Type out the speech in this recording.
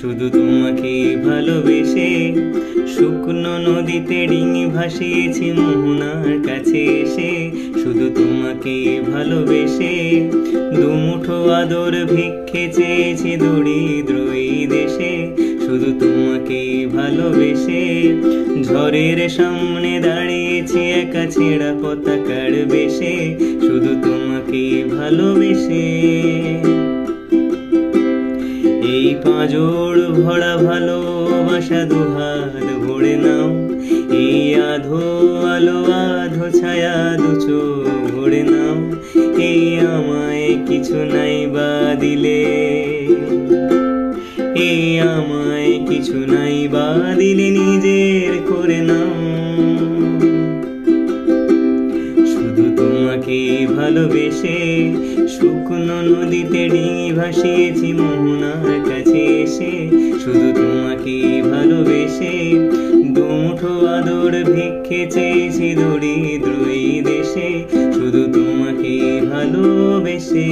শুধু তোমাকে ভালোবেসে শুকনো নদীতে ডিঙি ভাসিয়েছি মোহনার কাছে এসে। শুধু তোমাকে ভালোবেসে দুমুঠো আদর ভিক্ষে চেয়েছি দরিদ্র এই দেশে। শুধু তোমাকে ভালোবেসে ঝড়ের সামনে দাঁড়িয়েছি একা ছেঁড়া পতাকার বেশে। শুধু তোমাকে ভালোবেসে এই পাঁজর ভরা ভালোবাসা দুহাত ভরে নাও। এই আধো আলো, আধো ছায়া দু চোখ ভরে নাও। এই আমায় কিছু নাই বা দিলে। এই আমায় কিছু নাই বা দিলে নিজের করে নাও। তোমাকে ভালোবেসে শুকনো নদীতে ডিঙি ভাসিয়েছি মোহনার কাছে এসে। শুধু তোমাকে ভালোবেসে দুমুঠো আদর ভিক্ষে চেয়েছি দরিদ্র এই দেশে। শুধু তোমাকে ভালোবেসে।